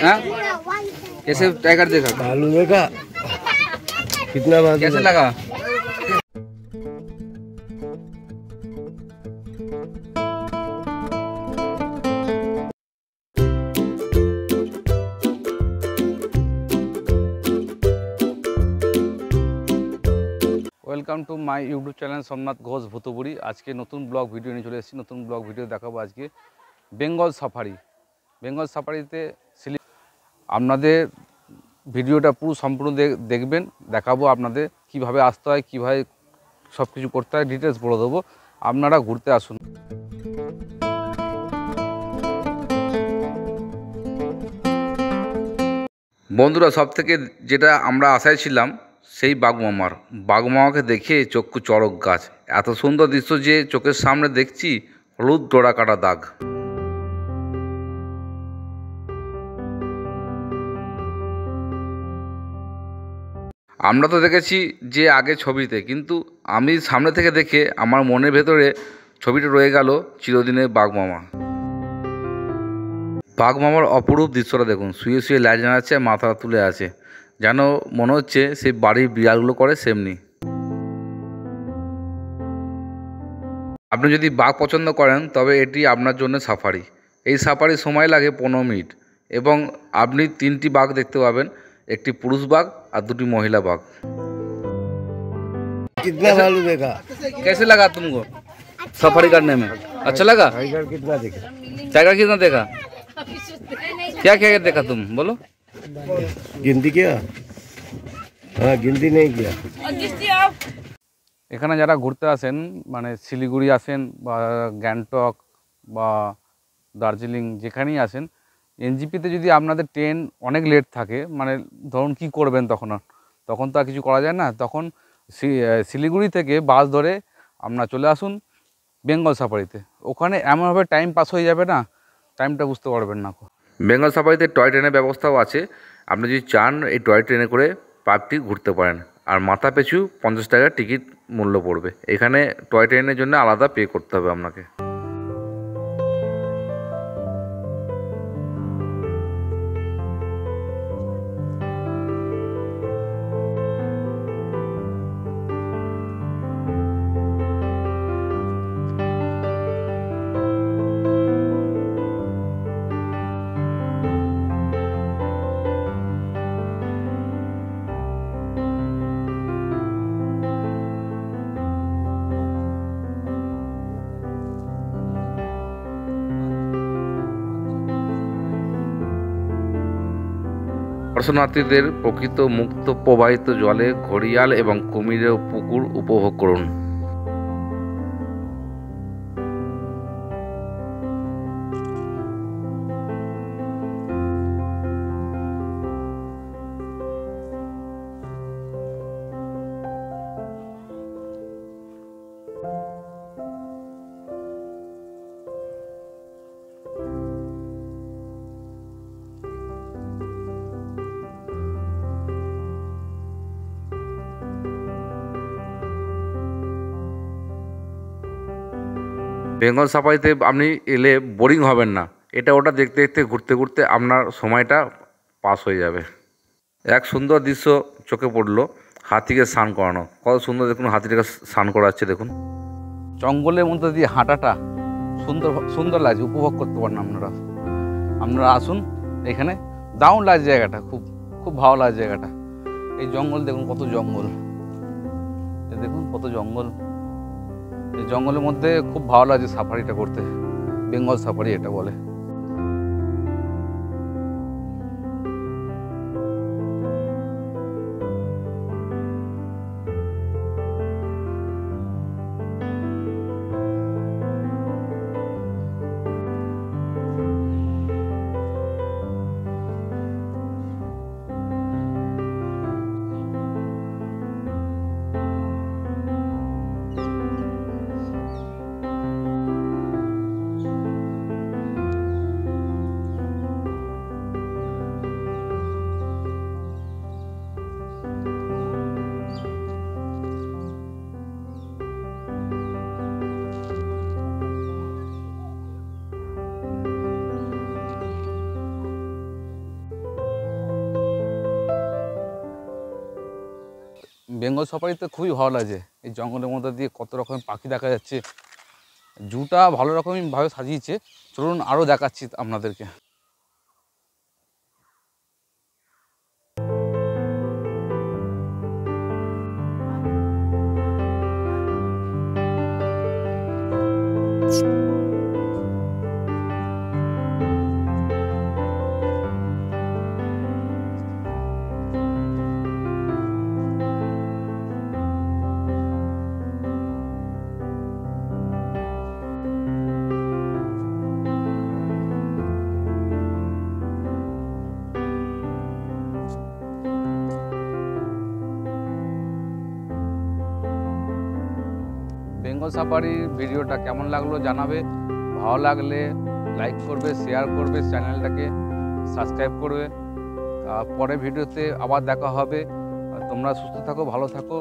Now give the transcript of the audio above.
हाँ कैसे टाइगर देखा भालू देखा कितना भालू कैसे देखा? लगा welcome to my YouTube channel Somnath Ghosh ভূতপুরি আজকে নতুন ব্লগ ভিডিও নিয়ে চলে এসেছি নতুন ব্লগ ভিডিও দেখাবো আজকে বেঙ্গল সাফারি বেঙ্গল সাফারিতে সিলি আপনাদের ভিডিওটা পুরো সম্পূর্ণ দেখবেন, দেখাবো আপনাদের কীভাবে আসতে হয়, কীভাবে সব কিছু করতে হয় ডিটেলস বলে দেবো। আপনারা ঘুরতে আসুন। বন্ধুরা সব থেকে যেটা আমরা আশায় ছিলাম, সেই বাগমামার বাগমামাকে দেখে চক্ষু চড়ক গাছ। এত সুন্দর দৃশ্য যে চোখের সামনে দেখছি, হলুদ ডোরা কাটা দাগ। আমরা তো দেখেছি যে আগে ছবিতে, কিন্তু আমি সামনে থেকে দেখে আমার মনের ভেতরে ছবিটা রয়ে গেল চিরদিনের বাগমামা বাঘমামার অপরূপ দৃশ্যটা দেখুন, শুয়ে শুয়ে লাইট জানাচ্ছে মাথা তুলে আছে। যেন মনে হচ্ছে সেই বাড়ির বিড়ালগুলো করে সেমনি। আপনি যদি বাঘ পছন্দ করেন, তবে এটি আপনার জন্য সাফারি। এই সাফারি সময় লাগে পনেরো মিনিট, এবং আপনি তিনটি বাঘ দেখতে পাবেন। একটি পুরুষ বাঘ আর দুটি মহিলা বাঘ कितना भालू देखा कैसे लगा तुमको सफारी करने में अच्छा लगा टाइगर कितना देखा टाइगर कितना देखा क्या क्या देखा तुम बोलो गिनती किया हाँ गिनती नहीं किया এখানে যারা ঘুরতে আসেন মানে শিলিগুড়ি আসেন বা গ্যাংটক বা দার্জিলিং যেখানেই আসেন এনজিপিতে যদি আপনাদের ট্রেন অনেক লেট থাকে মানে ধরুন কি করবেন তখন? তখন তো আর কিছু করা যায় না। তখন শিলিগুড়ি থেকে বাস ধরে আপনার চলে আসুন বেঙ্গল সাফারিতে ওখানে এমনভাবে টাইম পাস হয়ে যাবে না টাইমটা বুঝতে পারবেন না বেঙ্গল সাফারিতে টয় ট্রেনের ব্যবস্থাও আছে। আপনি যদি চান, এই টয় ট্রেনে করে পার্কটি ঘুরতে পারেন। আর মাথা পিছু পঞ্চাশ টাকা টিকিট মূল্য পড়বে। এখানে টয় ট্রেনের জন্য আলাদা পে করতে হবে আপনাকে। দর্শনার্থীদের প্রকৃত মুক্ত প্রবাহিত জলে ঘড়িয়াল এবং কুমিরের পুকুর উপভোগ করুন। বেঙ্গল সাফারিতে আপনি এলে বোরিং হবেন না। এটা ওটা দেখতে দেখতে, ঘুরতে ঘুরতে আপনার সময়টা পাস হয়ে যাবে। এক সুন্দর দৃশ্য চোখে পড়ল হাতিকে স্নান করানো। কত সুন্দর দেখুন হাতিটাকে স্নান করাচ্ছে, দেখুন। জঙ্গলের মধ্যে দিয়ে হাঁটাটা সুন্দর সুন্দর লাগছে, উপভোগ করতে পারেন আপনারা। আপনারা আসুন, এখানে দারুণ লাগছে জায়গাটা, খুব খুব ভালো লাগছে জায়গাটা। এই জঙ্গল দেখুন, কত জঙ্গল। দেখুন, কত জঙ্গল। জঙ্গলের মধ্যে খুব ভালো লাগছে সাফারিটা করতে। বেঙ্গল সাফারি এটা বলে। বেঙ্গল সাফারিতে খুবই ভালো লাগছে এই জঙ্গলের মধ্যে দিয়ে কত রকমের পাখি দেখা যাচ্ছে। জুটা ভালো রকমই ভাবে সাজিয়েছে। চলুন আরও দেখাচ্ছি আপনাদেরকে। বেঙ্গল সাফারির ভিডিওটা কেমন লাগল জানাবে। ভালো লাগলে লাইক করবে, শেয়ার করবে, চ্যানেলটাকে সাবস্ক্রাইব করবে। পরে ভিডিওতে আবার দেখা হবে। তোমরা সুস্থ থাকো, ভালো থাকো।